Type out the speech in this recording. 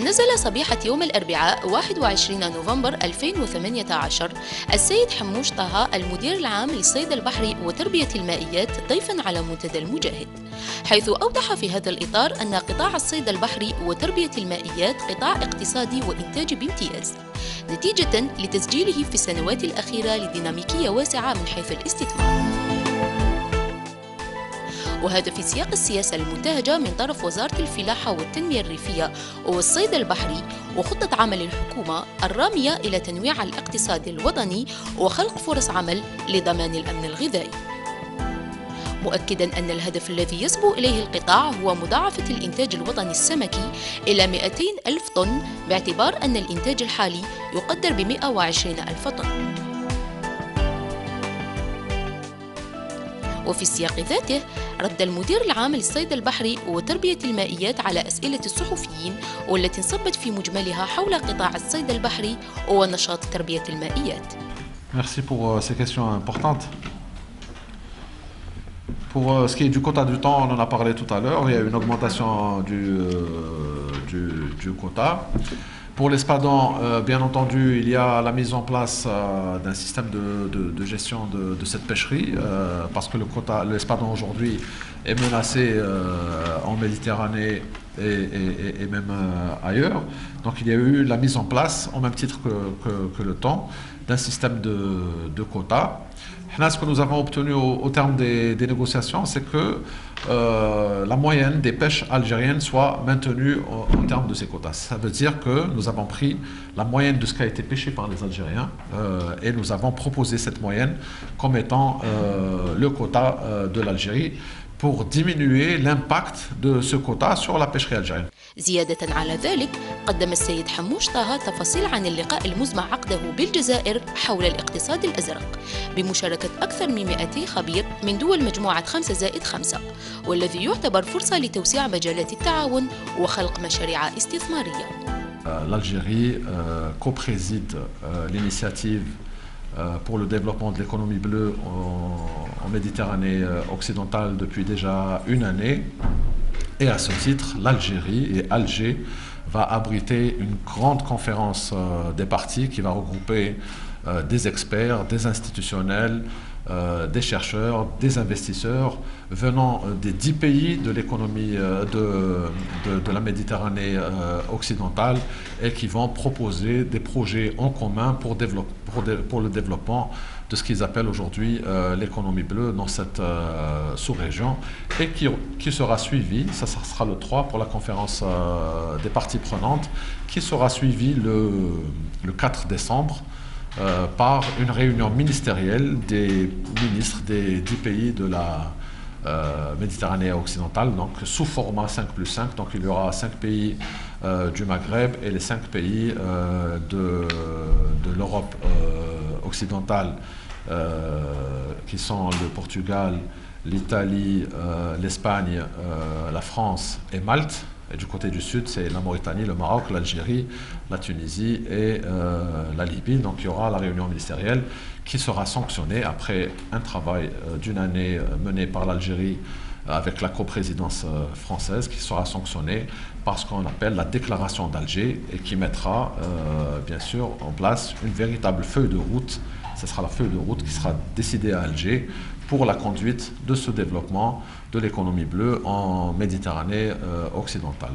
نزل صبيحة يوم الأربعاء 21 نوفمبر 2018 السيد حموش طه المدير العام للصيد البحري وتربية المائيات ضيفا على منتدى المجاهد. حيث أوضح في هذا الإطار أن قطاع الصيد البحري وتربية المائيات قطاع اقتصادي وإنتاجي بامتياز. نتيجة لتسجيله في السنوات الأخيرة لديناميكية واسعة من حيث الاستثمار. وهذا في سياق السياسة المنتهجة من طرف وزارة الفلاحة والتنمية الريفية والصيد البحري وخطة عمل الحكومة الرامية إلى تنويع الاقتصاد الوطني وخلق فرص عمل لضمان الأمن الغذائي. مؤكدا أن الهدف الذي يسبو إليه القطاع هو مضاعفة الإنتاج الوطني السمكي إلى 200 ألف طن باعتبار أن الإنتاج الحالي يقدر ب 120 ألف طن. وفي السياق ذاته رد المدير العام للصيد البحري وتربية المائيات على أسئلة الصحفيين والتي انصبت في مجملها حول قطاع الصيد البحري ونشاط تربية المائيات Merci pour euh, ces questions importantes. Pour euh, ce qui est du quota du temps, on en a parlé tout à l'heure. Il y a une augmentation du, euh, du, du quota. Pour l'espadon, euh, bien entendu, il y a la mise en place euh, d'un système de, gestion de, cette pêcherie, euh, parce que l'espadon aujourd'hui est menacé en Méditerranée et, même euh, ailleurs. Donc il y a eu la mise en place, au même titre que, que- le temps, d'un système de, quotas. Là, ce que nous avons obtenu au, terme des, négociations, c'est que euh, la moyenne des pêches algériennes soit maintenue en, en termes de ces quotas. Ça veut dire que nous avons pris la moyenne de ce qui a été pêché par les Algériens euh, et nous avons proposé cette moyenne comme étant le quota de l'Algérie pour diminuer l'impact de ce quota sur la pêcherie algérienne. زيادة على ذلك قدم السيد حموش طه تفاصيل عن اللقاء المزمع عقده بالجزائر حول الاقتصاد الأزرق بمشاركة أكثر من 200 خبير من دول مجموعة 5 زائد 5 والذي يعتبر فرصة لتوسيع مجالات التعاون وخلق مشاريع استثمارية Euh, L'Algérie euh, co-préside euh, l'initiative euh, pour le développement de l'économie bleue en, en Méditerranée euh, occidentale depuis déjà une année. Et à ce titre, l'Algérie et Alger va abriter une grande conférence euh, des partis qui va regrouper euh, des experts, des institutionnels, euh, des chercheurs, des investisseurs venant euh, des dix pays de l'économie euh, de, de- la Méditerranée occidentale et qui vont proposer des projets en commun pour, le développement de ce qu'ils appellent aujourd'hui l'économie bleue dans cette sous-région et qui, qui sera suivi, ça, ça sera le 3 pour la conférence des parties prenantes, qui sera suivi le, le 4 décembre euh, par une réunion ministérielle des ministres des 10 pays de la euh, Méditerranée occidentale, donc sous format 5 plus 5. Donc il y aura 5 pays euh, du Maghreb et les 5 pays de, l'Europe occidentale, qui sont le Portugal, l'Italie, l'Espagne, la France et Malte. Du côté du sud, c'est la Mauritanie, le Maroc, l'Algérie, la Tunisie et euh, la Libye. Donc il y aura la réunion ministérielle qui sera sanctionnée après un travail euh, d'une année euh, mené par l'Algérie avec la coprésidence française qui sera sanctionnée par ce qu'on appelle la déclaration d'Alger et qui mettra bien sûr en place une véritable feuille de route. Ce sera la feuille de route qui sera décidée à Alger pour la conduite de ce développement de l'économie bleue en Méditerranée euh, occidentale.